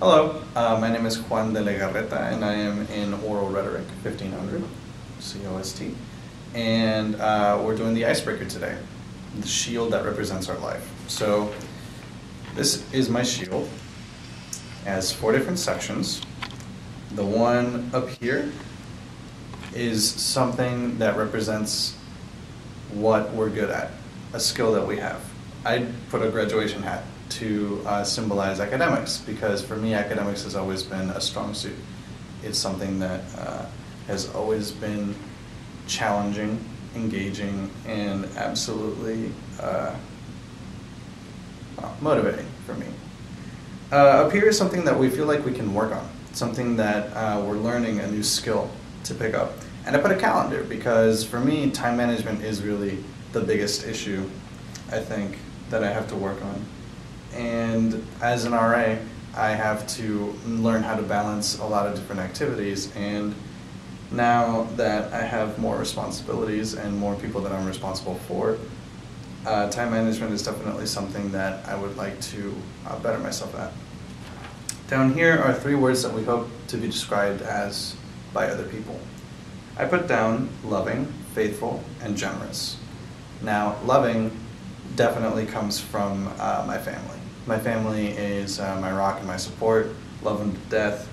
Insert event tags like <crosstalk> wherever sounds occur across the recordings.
Hello, uh, my name is Juan de Legarreta, and I am in Oral Rhetoric 1500, COST. And uh, we're doing the icebreaker today, the shield that represents our life. So, this is my shield. It has four different sections. The one up here is something that represents what we're good at, a skill that we have. I put a graduation hat to uh, symbolize academics because for me, academics has always been a strong suit. It's something that uh, has always been challenging, engaging, and absolutely uh, motivating for me. Uh, up here is something that we feel like we can work on, something that uh, we're learning a new skill to pick up. And I put a calendar because for me, time management is really the biggest issue, I think, that I have to work on. And as an RA, I have to learn how to balance a lot of different activities. And now that I have more responsibilities and more people that I'm responsible for, uh, time management is definitely something that I would like to uh, better myself at. Down here are three words that we hope to be described as by other people. I put down loving, faithful, and generous. Now, loving definitely comes from uh, my family. My family is uh, my rock and my support, love them to death,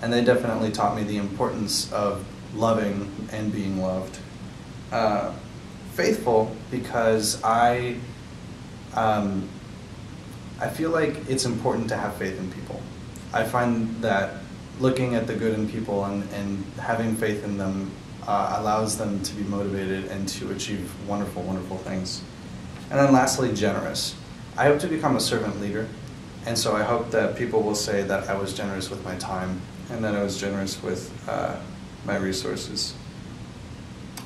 and they definitely taught me the importance of loving and being loved. Uh, faithful because I, um, I feel like it's important to have faith in people. I find that looking at the good in people and, and having faith in them uh, allows them to be motivated and to achieve wonderful, wonderful things. And then lastly, generous. I hope to become a servant leader, and so I hope that people will say that I was generous with my time and that I was generous with uh, my resources.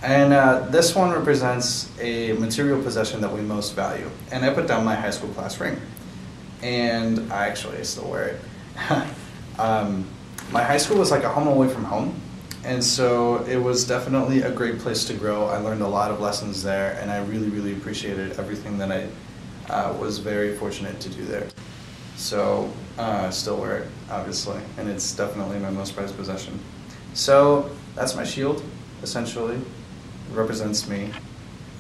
And uh, this one represents a material possession that we most value. And I put down my high school class ring. And I actually still wear it. <laughs> um, my high school was like a home away from home. And so it was definitely a great place to grow. I learned a lot of lessons there, and I really, really appreciated everything that I uh, was very fortunate to do there. So uh, still wear it, obviously, and it's definitely my most prized possession. So that's my shield, essentially. It represents me.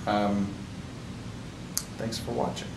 Um, thanks for watching.